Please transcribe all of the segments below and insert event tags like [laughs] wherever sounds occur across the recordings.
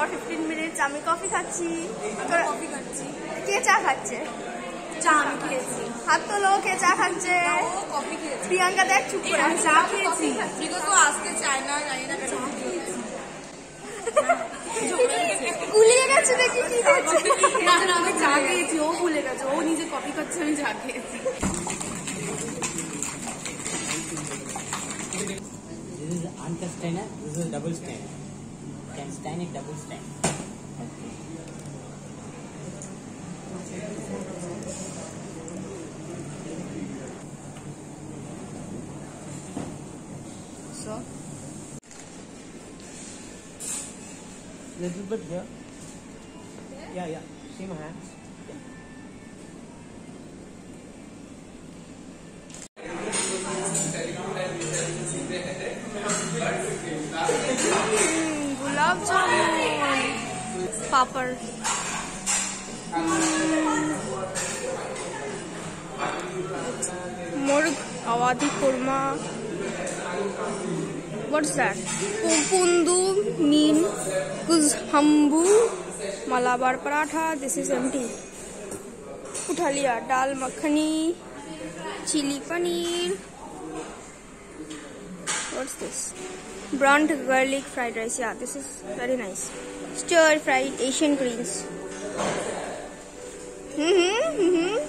For fifteen minutes আমি coffee খাচ্ছি। Coffee খাচ্ছি। কে চা খাচ্ছে? চা আমি খেয়েছি। হাত তোলো কে চা খাচ্ছে? কফি খেয়েছি। প্রিয়াঙ্কা দেখ চুপ করে আমি চা খেয়েছি। বিকজ ও আসতে চায় না জানি না কেন। গুলিয়ে গেছে। দেখি কি না না আমি চা খেয়েছি ও ভুলে গেছে। ও নিজে কফি খাচ্ছে আমি চা খেয়েছি। This is uncast strainer, this is double strainer. Strain it double strain. So, Little bit here. Yeah, yeah. See my hands. Gulab jamun पापड़ मुर्ग आवादी korma What's that? Pupundu, Neen, Kuzhambu, Malabar Paratha. This is empty. लिया dal makhani chilli paneer What's this? Burnt garlic fried rice. Yeah, this is very nice. Stir fried Asian greens. Mm-hmm, mm-hmm.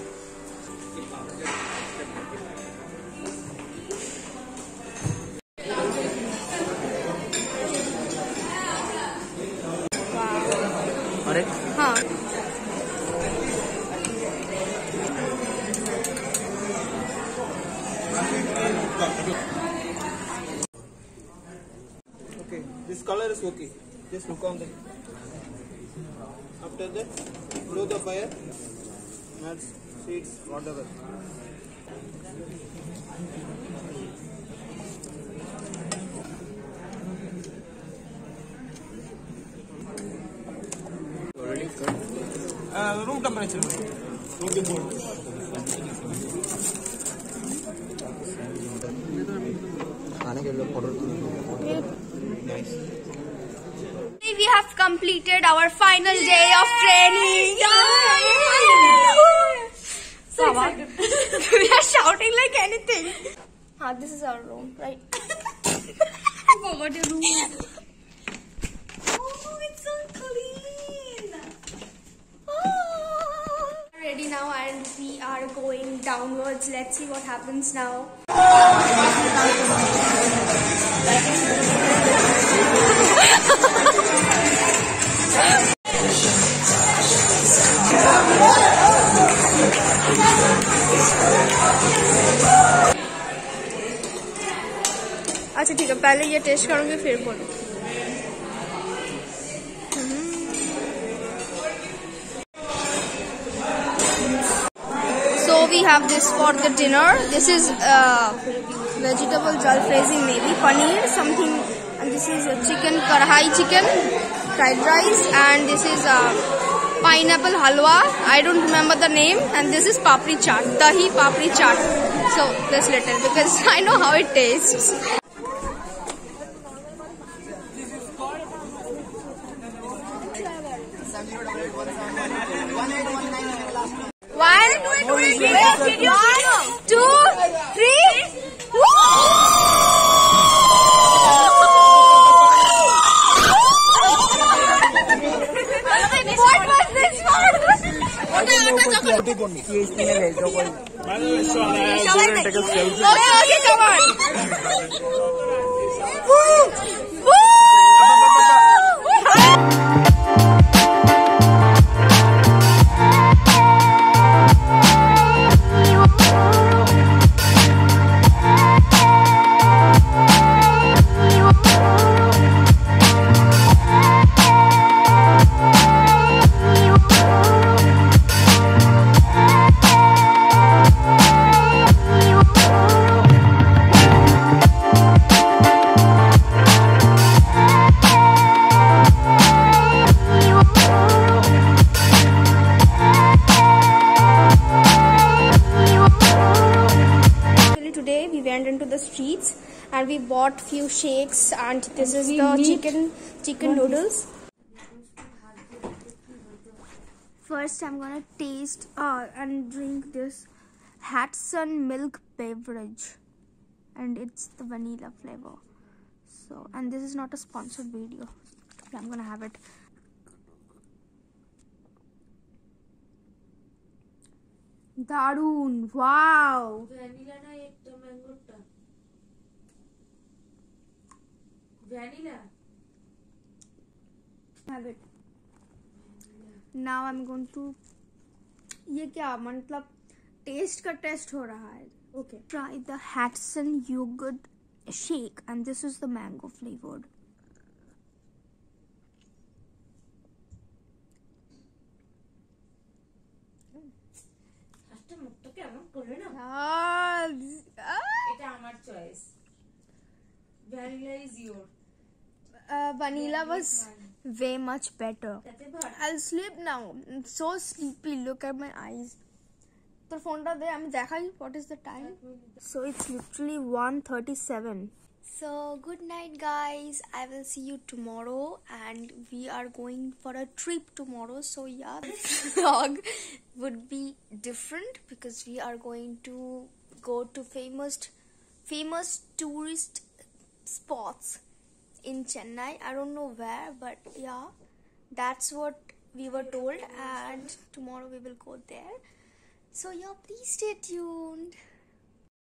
Color is okay. Just look on the. After that, blow the fire. Nuts, seeds, whatever. Uh, room temperature. Nice. We have completed our final day of training. So excited. [laughs] we are shouting like anything. Ah, this is our room, right? [laughs] what your room Oh, it's so clean. Ah. Ready now, and we are going downwards. Let's see what happens now. पहले ये test करूँगी फिर बोलो So we have this for the dinner. This is uh, vegetable jalfrezi, maybe paneer, something. And this is a chicken karhai chicken, fried rice, and this is uh, pineapple halwa. I don't remember the name. And this is papri chaat, dahi papri chaat. So this little because I know how it tastes. PhD में भेज दो कोई। चलो आगे चलो and we bought few shakes and this is we the meet- chicken chicken noodles first i'm gonna taste uh, and drink this hatson milk beverage and it's the vanilla flavor so and this is not a sponsored video but i'm gonna have it দারুন wow vanilla না একটা ম্যাঙ্গোটা vanilla have it now i'm going to ये क्या मतलब test का test हो रहा है okay try the hatson yogurt shake and this is the mango flavored ফার্স্টে মুখটা কেমন করে না ah, এটা আমার choice vanilla is your uh, vanilla was way much better তাতে ভাত I'll sleep now. I'm so sleepy. Look at my eyes. তোর ফোনটা দে আমি দেখাই what is the time so it's literally 1:37 so good night guys i will see you tomorrow and we are going for a trip tomorrow so yeah [laughs] this vlog would be different because we are going to go to famous famous tourist spots in chennai. I don't know where but yeah that's what we were told and tomorrow we will go there. So yeah please stay tuned